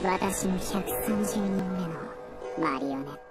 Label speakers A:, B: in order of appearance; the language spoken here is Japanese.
A: 私の130人目のマリオネット。